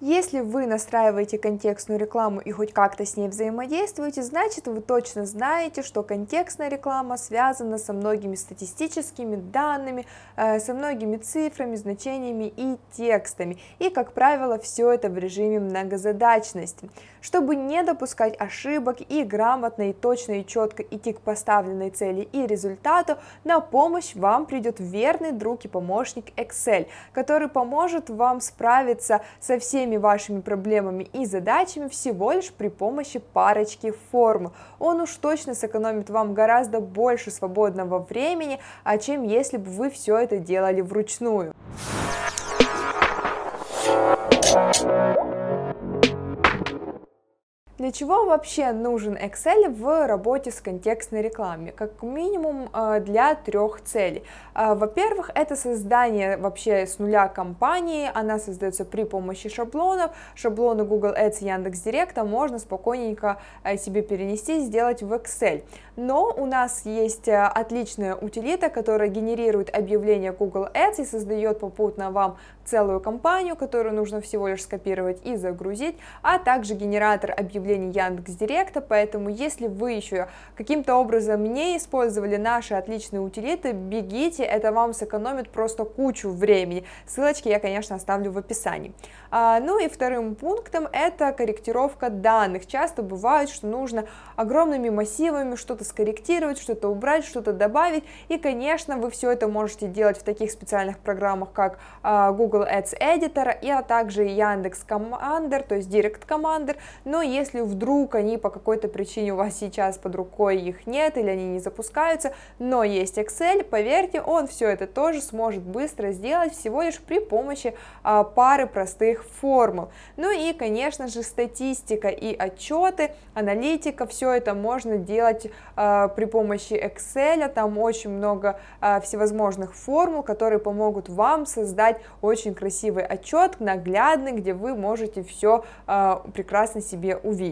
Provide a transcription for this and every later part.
Если вы настраиваете контекстную рекламу и хоть как-то с ней взаимодействуете, значит вы точно знаете, что контекстная реклама связана со многими статистическими данными, э, со многими цифрами, значениями и текстами. И, как правило, все это в режиме многозадачности. Чтобы не допускать ошибок и грамотно и точно и четко идти к поставленной цели и результату, на помощь вам придет верный друг и помощник Excel, который поможет вам справиться со всеми всеми вашими проблемами и задачами всего лишь при помощи парочки формул. Он уж точно сэкономит вам гораздо больше свободного времени, а чем если бы вы все это делали вручную. Для чего вообще нужен Excel в работе с контекстной рекламой? Как минимум э, для трех целей. Э, во-первых, это создание вообще с нуля компании, она создается при помощи шаблонов, шаблоны Google Ads, Яндекс.Директа можно спокойненько э, себе перенести, сделать в Excel. Но у нас есть отличная утилита, которая генерирует объявления Google Ads и создает попутно вам целую компанию, которую нужно всего лишь скопировать и загрузить, а также генератор объявлений Яндекс Директа, поэтому если вы еще каким-то образом не использовали наши отличные утилиты, бегите, это вам сэкономит просто кучу времени. Ссылочки я, конечно, оставлю в описании. А, ну и вторым пунктом это корректировка данных. Часто бывает, что нужно огромными массивами что-то скорректировать, что-то убрать, что-то добавить, и, конечно, вы все это можете делать в таких специальных программах, как а, Google Ads Editor, и а также Яндекс Commander, то есть Direct Commander, но если вдруг они по какой-то причине у вас сейчас под рукой их нет или они не запускаются, но есть Excel, поверьте, он все это тоже сможет быстро сделать всего лишь при помощи а, пары простых формул. Ну и, конечно же, статистика и отчеты, аналитика, все это можно делать а, при помощи Excel, там очень много а, всевозможных формул, которые помогут вам создать очень красивый отчет, наглядный, где вы можете все э, прекрасно себе увидеть.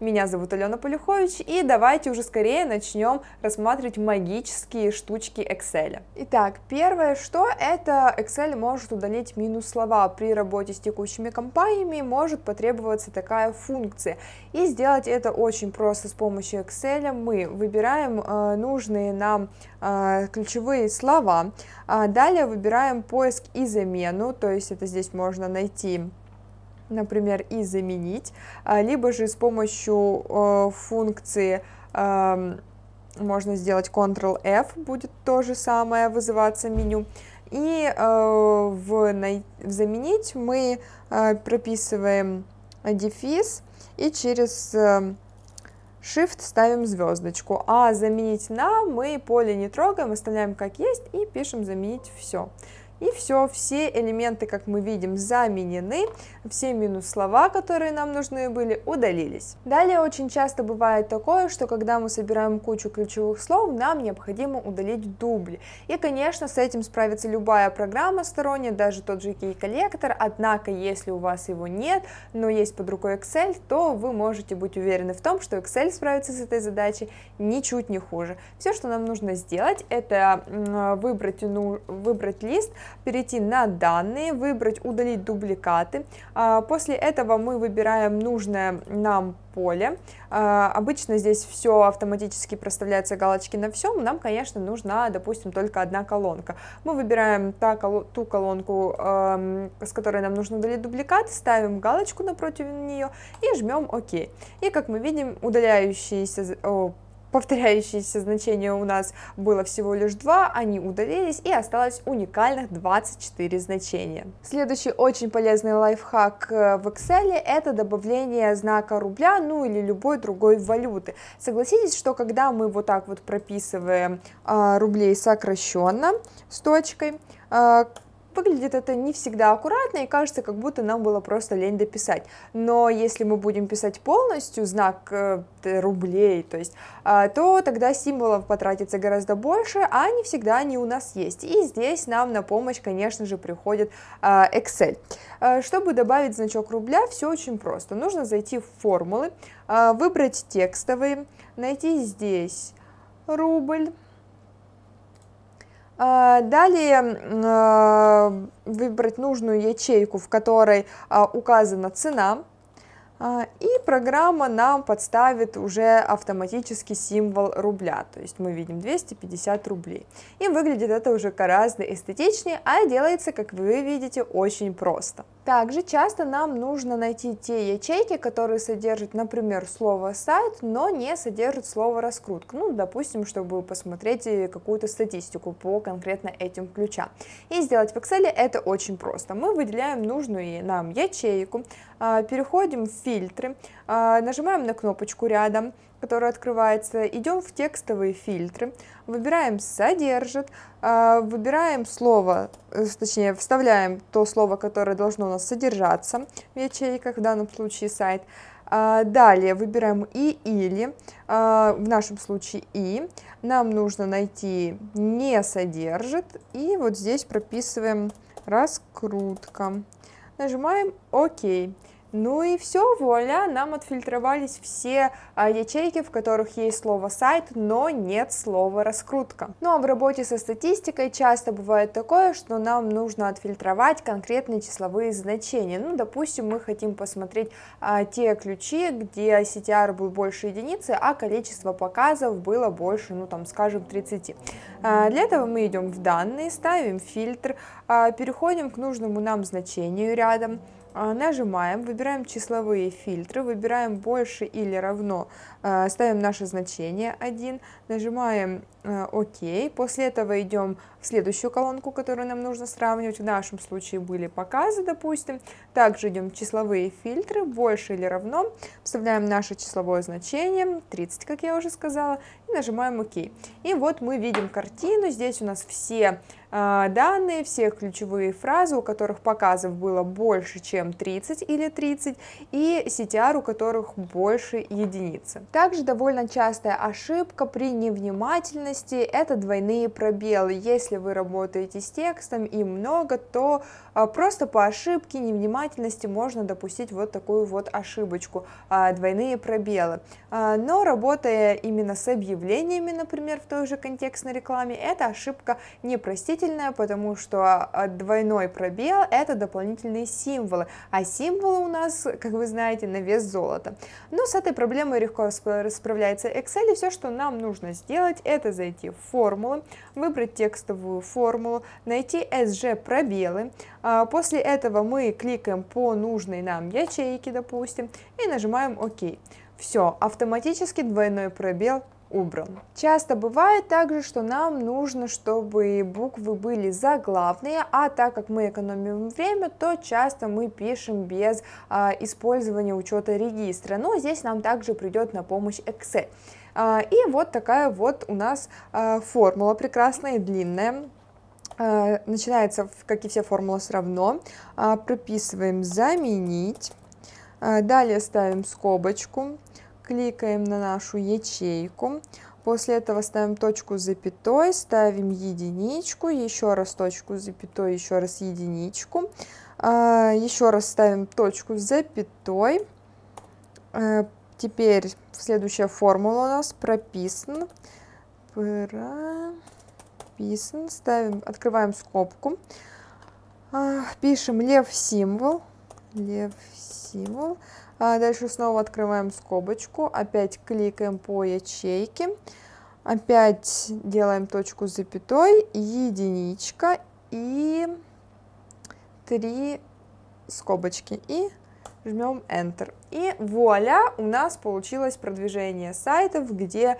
Меня зовут Алена Полюхович, и давайте уже скорее начнем рассматривать магические штучки Excel. Итак, первое, что это Excel может удалить минус слова. При работе с текущими компаниями может потребоваться такая функция. И сделать это очень просто с помощью Excel. Мы выбираем э, нужные нам э, ключевые слова, а далее выбираем поиск и замену, то есть это здесь можно найти например, и заменить, а, либо же с помощью э, функции можно сделать Ctrl-F, будет то же самое вызываться меню. И э, в, в заменить мы э, прописываем дефис и через Shift ставим звездочку, а заменить на мы поле не трогаем, оставляем как есть и пишем заменить все. И все, все элементы, как мы видим, заменены, все минус слова, которые нам нужны были, удалились. Далее очень часто бывает такое, что когда мы собираем кучу ключевых слов, нам необходимо удалить дубли. И, конечно, с этим справится любая программа сторонняя, даже тот же Key-коллектор, однако, если у вас его нет, но есть под рукой Excel, то вы можете быть уверены в том, что Excel справится с этой задачей ничуть не хуже. Все, что нам нужно сделать, это выбрать, ну, выбрать лист, перейти на данные, выбрать удалить дубликаты. А, после этого мы выбираем нужное нам поле. А, обычно здесь все автоматически проставляются галочки на всем. Нам, конечно, нужна, допустим, только одна колонка. Мы выбираем та, ту колонку, с которой нам нужно удалить дубликат, ставим галочку напротив нее и жмем ОК. И, как мы видим, удаляющиеся, повторяющиеся значения у нас было всего лишь два, они удалились и осталось уникальных 24 значения. Следующий очень полезный лайфхак э, в Excel это добавление знака рубля, ну или любой другой валюты. Согласитесь, что когда мы вот так вот прописываем э, рублей сокращенно с точкой, э, Выглядит это не всегда аккуратно и кажется, как будто нам было просто лень дописать. Но если мы будем писать полностью знак э, рублей, то есть, э, то тогда символов потратится гораздо больше, а не всегда они у нас есть. И здесь нам на помощь, конечно же, приходит э, Excel. Э, чтобы добавить значок рубля, все очень просто. Нужно зайти в формулы, выбрать текстовые, найти здесь рубль, А, далее а, выбрать нужную ячейку, в которой а, указана цена, и программа нам подставит уже автоматически символ рубля, то есть мы видим 250 рублей. И выглядит это уже гораздо эстетичнее, а делается, как вы видите, очень просто. Также часто нам нужно найти те ячейки, которые содержат, например, слово сайт, но не содержат слово раскрутка. Ну, допустим, чтобы посмотреть какую-то статистику по конкретно этим ключам. И сделать в Excel это очень просто. Мы выделяем нужную нам ячейку, а, переходим в фильтры, а, нажимаем на кнопочку рядом, который открывается, идем в текстовые фильтры, выбираем «Содержит», а, выбираем слово, э, точнее, вставляем то слово, которое должно у нас содержаться в ячейках, в данном случае сайт, а, Далее выбираем и или, а, в нашем случае и. Нам нужно найти не содержит и вот здесь прописываем раскрутка. Нажимаем ОК. Ну и все, вуаля, нам отфильтровались все а, ячейки, в которых есть слово сайт, но нет слова раскрутка. Ну а в работе со статистикой часто бывает такое, что нам нужно отфильтровать конкретные числовые значения. Ну, допустим, мы хотим посмотреть а, те ключи, где CTR был больше единицы, а количество показов было больше, ну там, скажем, 30. А, для этого мы идем в данные, ставим фильтр, а, переходим к нужному нам значению рядом, нажимаем, выбираем числовые фильтры, выбираем больше или равно, а, ставим наше значение 1, нажимаем Э, окей. После этого идем в следующую колонку, которую нам нужно сравнивать. В нашем случае были показы, допустим. Также идем в числовые фильтры, больше или равно. Вставляем наше числовое значение, 30, как я уже сказала, и нажимаем ОК. И вот мы видим картину. Здесь у нас все э, данные, все ключевые фразы, у которых показов было больше, чем 30 или 30, и CTR, у которых больше единицы. Также довольно частая ошибка при невнимательности это двойные пробелы. Если вы работаете с текстом и много, то а, просто по ошибке, невнимательности можно допустить вот такую вот ошибочку, а, двойные пробелы. А, но работая именно с объявлениями, например, в той же контекстной рекламе, эта ошибка непростительная, потому что двойной пробел это дополнительные символы, а символы у нас, как вы знаете, на вес золота. Но с этой проблемой легко справляется Excel, и все, что нам нужно сделать, это зайти в формулы, выбрать текстовую формулу, найти SG пробелы, а, после этого мы кликаем по нужной нам ячейке, допустим, и нажимаем ОК. Все, автоматически двойной пробел убран. Часто бывает также, что нам нужно, чтобы буквы были заглавные, а так как мы экономим время, то часто мы пишем без а, использования учета регистра. Но здесь нам также придет на помощь Excel. А, и вот такая вот у нас а, формула прекрасная и длинная. Э, начинается, как и все формулы, с равно. А, прописываем «заменить». А, далее ставим скобочку, кликаем на нашу ячейку. После этого ставим точку с запятой, ставим единичку, еще раз точку с запятой, еще раз единичку. А, еще раз ставим точку с запятой. Э, теперь следующая формула у нас прописана написан. Ставим, открываем скобку. А, пишем лев символ. Лев символ. А дальше снова открываем скобочку. Опять кликаем по ячейке. Опять делаем точку с запятой. Единичка. И три скобочки. И жмем Enter. И вуаля, у нас получилось продвижение сайтов, где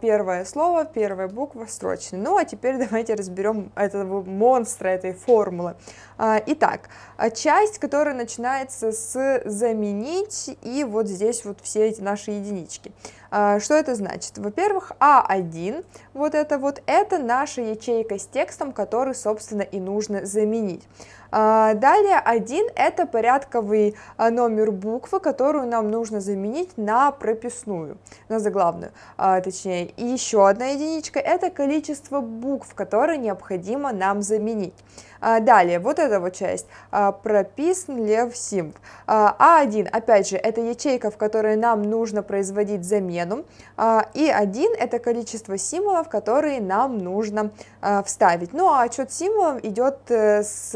первое слово, первая буква строчная. Ну а теперь давайте разберем этого монстра, этой формулы. А, итак, а, часть, которая начинается с заменить, и вот здесь вот все эти наши единички. А, что это значит? Во-первых, А1, вот это вот, это наша ячейка с текстом, который, собственно, и нужно заменить. А, далее один это порядковый а, номер буквы, которую нам нужно заменить на прописную, на заглавную, точнее. И еще одна единичка это количество букв, которые необходимо нам заменить. Далее, вот эта вот часть, прописан лев симп. А1, опять же, это ячейка, в которой нам нужно производить замену, и 1 это количество символов, которые нам нужно вставить. Ну а отчет символов идет э, с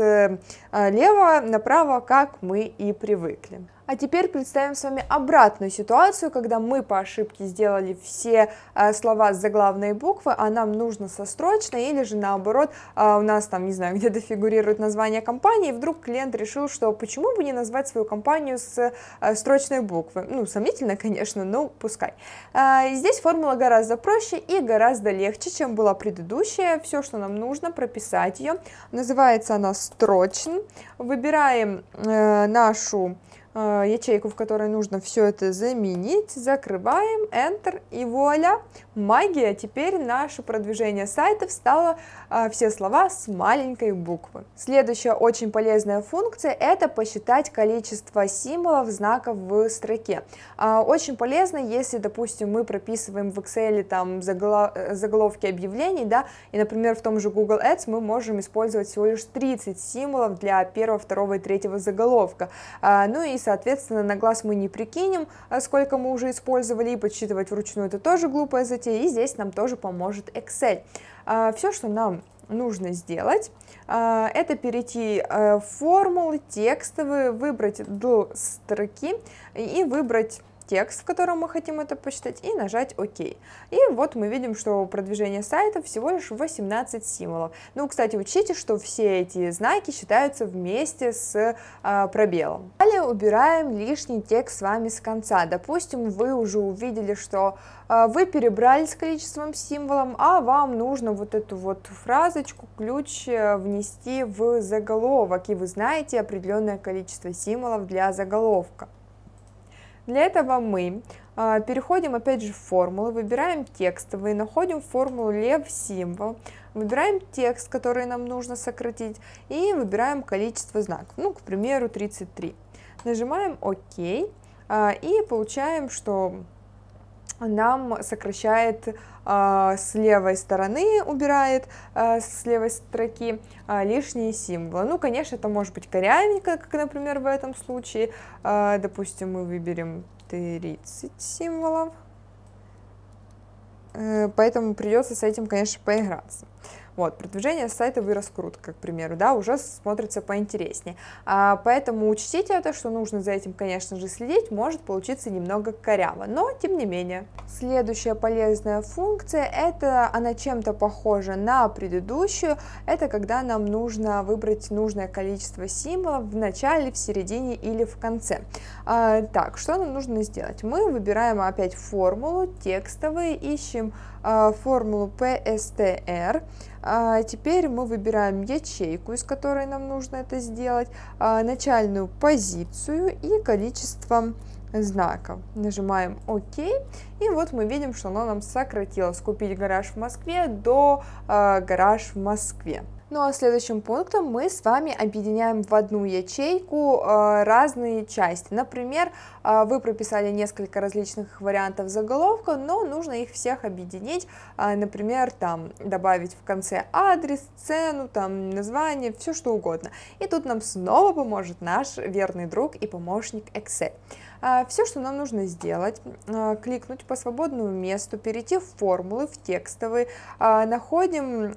лева направо, как мы и привыкли. А теперь представим с вами обратную ситуацию, когда мы по ошибке сделали все э, слова с заглавной буквы, а нам нужно со строчной, или же наоборот, э, у нас там, не знаю, где-то фигурирует название компании, и вдруг клиент решил, что почему бы не назвать свою компанию с э, строчной буквы. Ну, сомнительно, конечно, но пускай. Здесь формула гораздо проще и гораздо легче, чем была предыдущая. Все, что нам нужно, прописать ее. Называется она строчен. Выбираем нашу ячейку, в которой нужно все это заменить, закрываем, Enter, и вуаля, магия, теперь наше продвижение сайтов стало э, все слова с маленькой буквы. Следующая очень полезная функция – это посчитать количество символов, знаков в строке. Э, очень полезно, если, допустим, мы прописываем в Excel там заголовки объявлений, да, и, например, в том же Google Ads мы можем использовать всего лишь 30 символов для первого, второго и третьего заголовка. Ну и соответственно, на глаз мы не прикинем, а сколько мы уже использовали, и подсчитывать вручную это тоже глупая затея, и здесь нам тоже поможет Excel. А, Все, что нам нужно сделать, а, это перейти в формулы текстовые, выбрать до строки и выбрать текст, в котором мы хотим это почитать, и нажать ОК. И вот мы видим, что продвижение сайта всего лишь 18 символов. Ну, кстати, учтите, что все эти знаки считаются вместе с а, пробелом. Далее убираем лишний текст с вами с конца. Допустим, вы уже увидели, что а, вы перебрали с количеством символов, а вам нужно вот эту вот фразочку, ключ э, внести в заголовок, и вы знаете определенное количество символов для заголовка. Для этого мы а, переходим опять же в формулы, выбираем текстовые, находим формулу лев символ, выбираем текст, который нам нужно сократить, и выбираем количество знаков, ну, к примеру, 33. Нажимаем ОК, а, и получаем, что нам сокращает а, с левой стороны, убирает а, с левой строки а, лишние символы. Ну, конечно, это может быть корявенько, как, например, в этом случае. Допустим, мы выберем 30 символов, э, поэтому придется с этим, конечно, поиграться. Вот, продвижение сайта вы раскрутка, к примеру, да, уже смотрится поинтереснее. А, поэтому учтите это, что нужно за этим, конечно же, следить, может получиться немного коряво, но тем не менее. Следующая полезная функция, это она чем-то похожа на предыдущую, это когда нам нужно выбрать нужное количество символов в начале, в середине или в конце. А, так, что нам нужно сделать? Мы выбираем опять формулу, текстовые, ищем формулу PSTR. А, теперь мы выбираем ячейку, из которой нам нужно это сделать, а, начальную позицию и количество знаков. Нажимаем ОК, и вот мы видим, что оно нам сократилось. Купить гараж в Москве до гараж в Москве. Ну а следующим пунктом мы с вами объединяем в одну ячейку э, разные части. Например, э, вы прописали несколько различных вариантов заголовка, но нужно их всех объединить, э, например, там добавить в конце адрес, цену, там название, все что угодно. И тут нам снова поможет наш верный друг и помощник Excel. А, Все, что нам нужно сделать, а, кликнуть по свободному месту, перейти в формулы, в текстовые, а, находим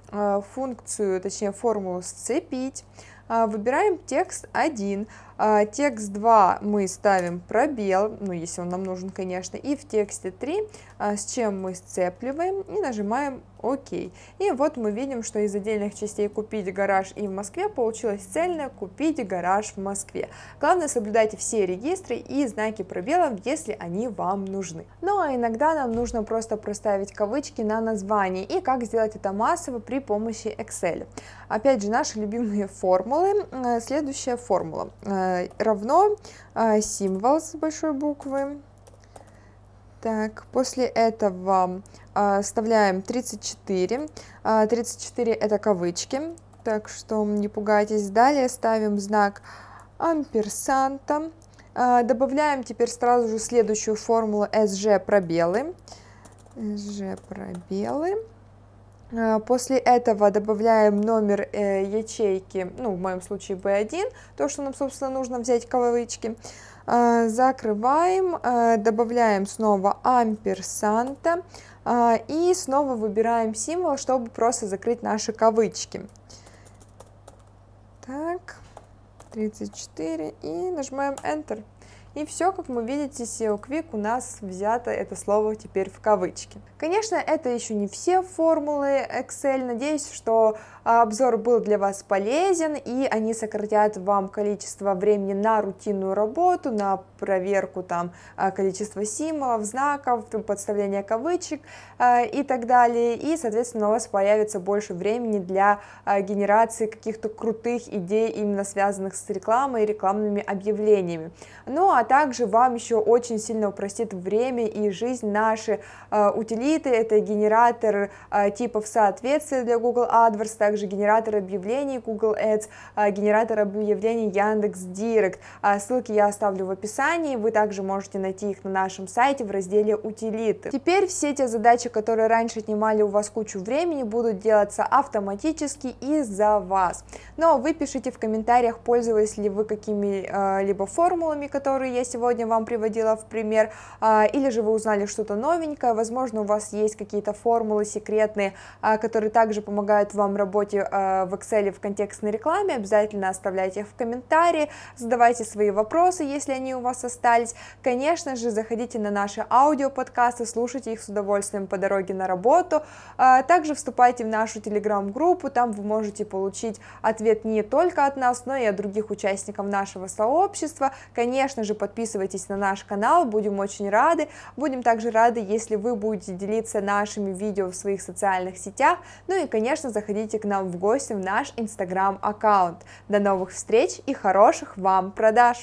функцию, точнее формулу «Сцепить», выбираем текст 1, текст 2 мы ставим пробел, ну если он нам нужен, конечно, и в тексте 3 с чем мы сцепливаем и нажимаем ОК. И вот мы видим, что из отдельных частей «Купить гараж» и в Москве получилось цельное «Купить гараж в Москве». Главное, соблюдайте все регистры и знаки пробелов, если они вам нужны. Ну а иногда нам нужно просто проставить кавычки на названии. И как сделать это массово при помощи Excel. Опять же, наши любимые формулы. Э, следующая формула. Э, равно э, символ с большой буквы. Так, после этого а, вставляем 34. 34 а, это кавычки, так что не пугайтесь. Далее ставим знак амперсанта. Добавляем теперь сразу же следующую формулу SG пробелы. SG пробелы. Э, после этого добавляем номер э, ячейки, ну, в моем случае B1, то, что нам, собственно, нужно взять кавычки. Э, закрываем, добавляем снова амперсанта и снова выбираем символ, чтобы просто закрыть наши кавычки. Так, 34 и нажимаем Enter. И все, как мы видите, SEO Quick у нас взято это слово теперь в кавычки. Конечно, это еще не все формулы Excel. Надеюсь, что обзор был для вас полезен, и они сократят вам количество времени на рутинную работу, на проверку там а, количества символов, знаков, подставление кавычек а, и так далее. И, соответственно, у вас появится больше времени для генерации каких-то крутых идей, именно связанных с рекламой и рекламными объявлениями. Ну, а также вам еще очень сильно упростит время и жизнь наши утилиты, это генератор типов соответствия для Google AdWords, также также генератор объявлений Google Ads, а, генератор объявлений Яндекс Директ. А, ссылки я оставлю в описании, вы также можете найти их на нашем сайте в разделе утилиты. Теперь все те задачи, которые раньше отнимали у вас кучу времени, будут делаться автоматически и за вас. Но вы пишите в комментариях, пользовались ли вы какими-либо формулами, которые я сегодня вам приводила в пример, а, или же вы узнали что-то новенькое, возможно, у вас есть какие-то формулы секретные, которые также помогают вам работать работе э, в Excel в контекстной рекламе, обязательно оставляйте их в комментарии, задавайте свои вопросы, если они у вас остались. Конечно же, заходите на наши аудиоподкасты, слушайте их с удовольствием по дороге на работу. Э, также вступайте в нашу телеграм-группу, там вы можете получить ответ не только от нас, но и от других участников нашего сообщества. Конечно же, подписывайтесь на наш канал, будем очень рады. Будем также рады, если вы будете делиться нашими видео в своих социальных сетях. Ну и, конечно, заходите к нам в гости в наш инстаграм-аккаунт. До новых встреч и хороших вам продаж!